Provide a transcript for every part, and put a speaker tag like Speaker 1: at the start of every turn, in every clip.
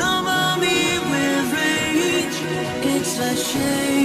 Speaker 1: Number me with rage. It's a shame.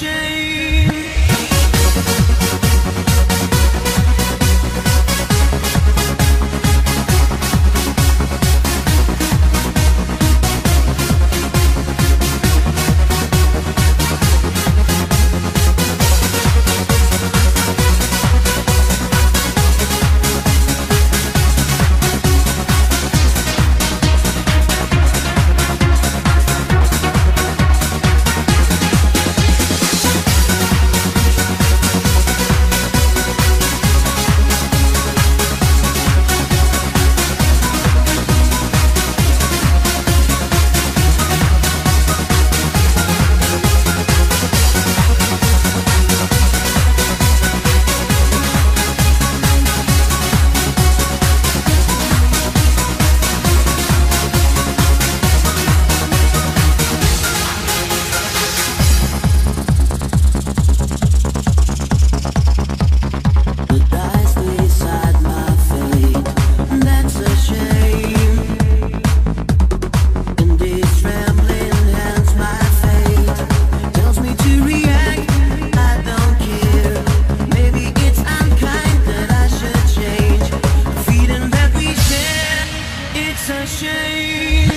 Speaker 1: shame. Shame.